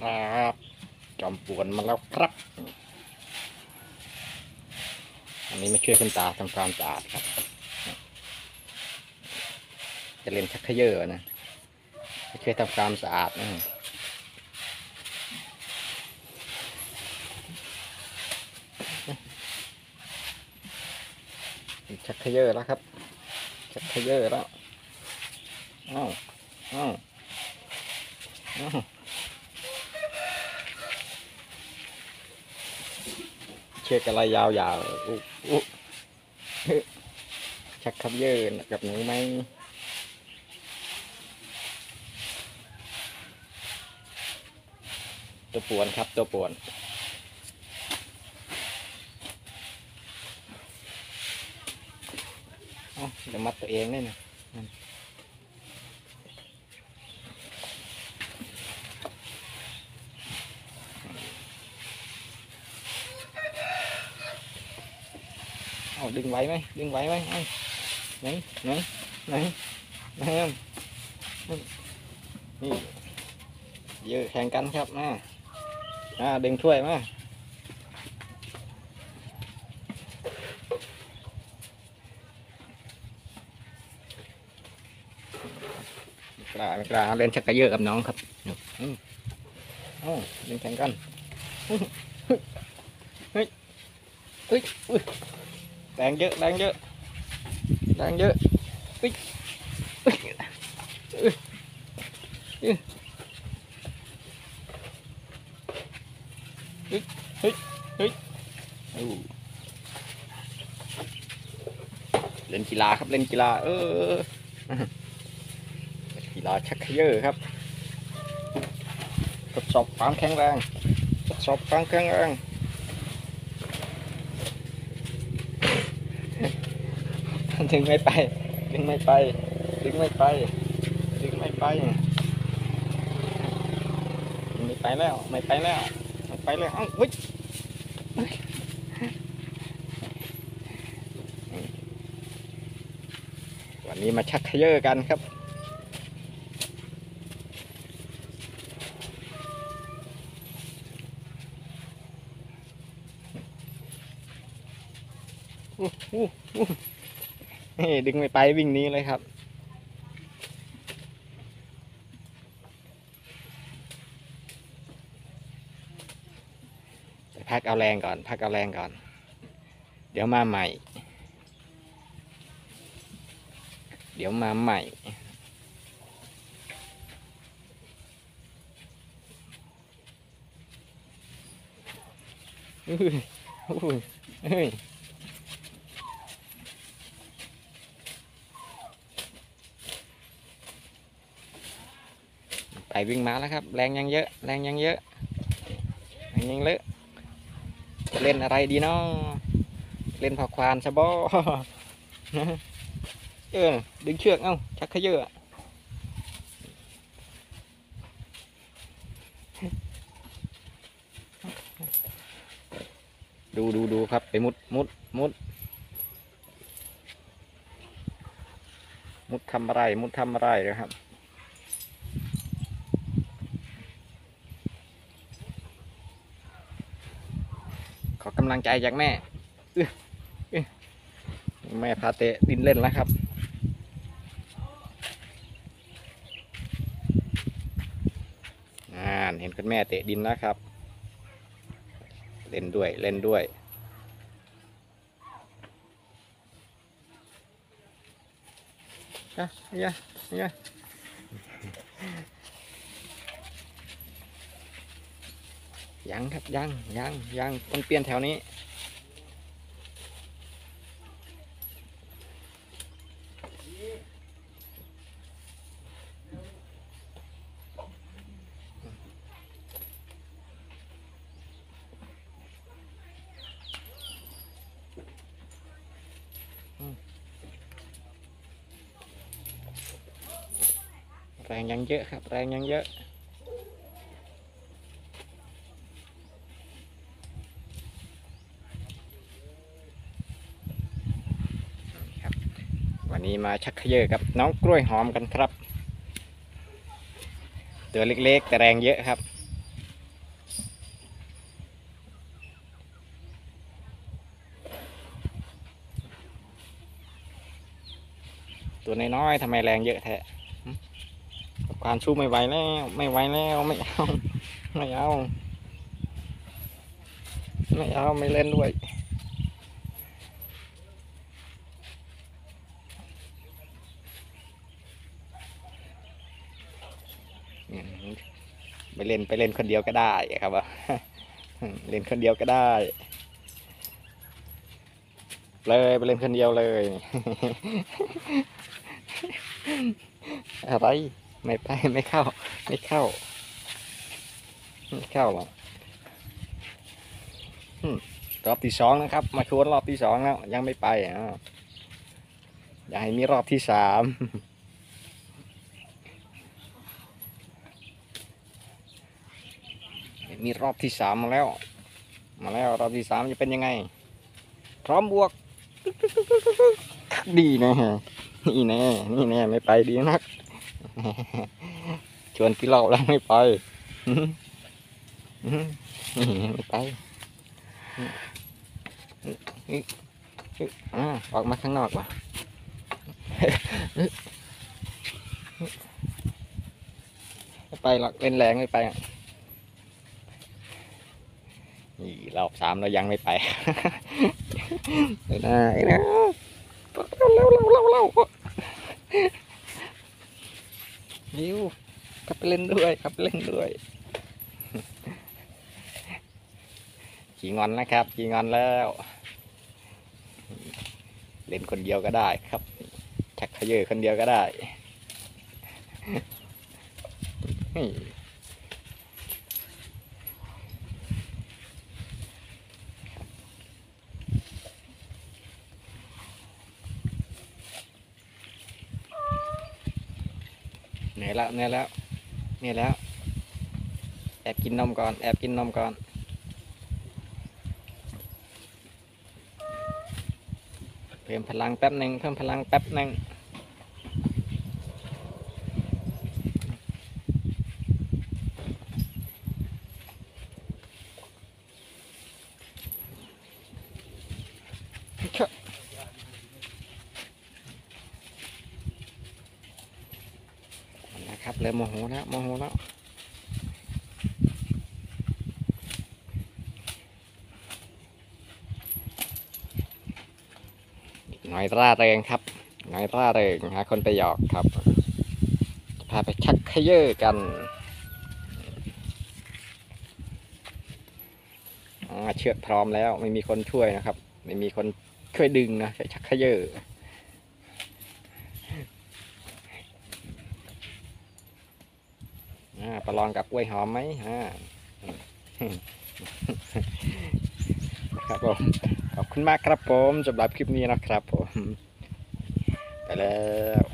ครับ จอมปวนมาแล้วครับ อันนี้มาช่วยคุณตาทำความสะอาดครับ จะเล่นชักเขยอนะมาช่วยทำความสะอาดนะชักเขยอแล้วครับ ชักเขยอแล้วอ้าวอ้าวอ้าว เชือกอะไรยาวๆอุ๊อุ๊ชักคำเขยอกับหนูไหมตัวป่วนครับตัวป่วนเอ้าเดี๋ยวมัดตัวเองได้นะ เอาดึงไว้ไหมดึงไว้ไหมไหนไหนไหนไหนเอานี่เยอะแข่งกันครับนะอ่าดึงถ้วยมาไม่กล้าไม่กล้าเล่นชักกระเยอะกับน้องครับอือ้เล่นแข่งกันเฮ้ยเฮ้ยเฮ้ย แรงเยอะแรงเยอะแรงเยอะเฮ้ยเฮ้ยเฮ้ยเฮ้ยอู้เล่นกีฬาครับเล่นกีฬา เออกีฬาชักเยอะครับทดสอบความแข็งแรงทดสอบความแข็งแรง ดึงไม่ไป ดึงไม่ไป ดึงไม่ไป ดึงไม่ไป ไม่ไปแล้ว ไม่ไปแล้ว ไม่ไปแล้วเอ้าเฮ้ยวันนี้มาชักเขยอกันครับอู้อู้อู้ นี่ดึงไม่ไปวิ่งนี้เลยครับ พักเอาแรงก่อน พักเอาแรงก่อน เดี๋ยวมาใหม่ เดี๋ยวมาใหม่อุ้ยอุ้ย เฮ้ยไปวิ่งมาแล้วครับ แรงยังเยอะ แรงยังเยอะแรงยังเลอะจะเล่นอะไรดีเนาะเล่นพอควานซะบ่เออดึงเชือกเอ้าชักเยอะดูดูดูครับไปมุดมุดมุด มุดทำอะไร มุดทำอะไรนะครับ ขอกำลังใจจากแม่แม่พาเตะดินเล่นแล้วครับอ่านเห็นคุณแม่เตะดินแล้วครับ เล่นด้วยเล่นด้วยอะเนี่ยเยังครับยังยังยังต้องเปลี่ยนแถวนี้ แรงยังเยอะครับ แรงยังเยอะ นี้มาชักเยอะกับน้องกล้วยหอมกันครับ ตัวเล็กๆแต่แรงเยอะครับ ตัวน้อยๆทำไมแรงเยอะแทะกวามสู้ไม่ไหวแล้วไม่ไหวแล้วไม่เอาไม่เอา ไม่เอาไม่เล่นด้วย ไปเล่นไปเล่นคนเดียวก็ได้ครับว่าเล่นคนเดียวก็ได้ เลยไปเล่นคนเดียวเลย อะไรไม่ไปไม่เข้า ไม่เข้า ไม่เข้าหรอกรอบที่สองนะครับ มาชวนรอบที่สองแล้วยังไม่ไปอะอยากให้มีรอบที่สาม มีรอบที่สามมาแล้ว มาแล้วรอบที่สามจะเป็นยังไง พร้อมบวกดีนะนี่แน่นี่แน่ไม่ไปดีนัก ชวนกี่รอบแล้วไม่ไปไม่ไปออกมาข้างนอกว่ะไปหรอกเล่นแรงไม่ไปอะ นี่รอบ สามเรายังไม่ไปเดี๋ยวนะเดี๋ยวนะเร็วเร็วเร็วเร็วเร็วยิวกลับไปเล่นด้วยกลับไปเล่นด้วย ขี่งอนนะครับ ขี่งอนแล้ว เล่นคนเดียวก็ได้ครับ ชักเขยอคนเดียวก็ได้ นี่ เหนื่อยแล้วเหนื่อยแล้วเหนื่อยแล้ว แอบกินนมก่อน แอบกินนมก่อน เพิ่มพลังแป๊บหนึ่งเพิ่มพลังแป๊บหนึ่งชะนะ ครับเริ่มโมโหแล้วโมโหแล้วหน่อยร่าเริงครับหน่อยร่าเริงหาคนไปหยอกครับพาไปชักเขยอกันเชือกพร้อมแล้วไม่มีคนช่วยนะครับ ไม่มีคนช่วยดึงนะใช้ชักเขยออ่า ประลองกับกล้วยหอมไหมอ่าครับผมขอบคุณมากครับผมสำหรับคลิปนี้นะครับผม ไปแล้ว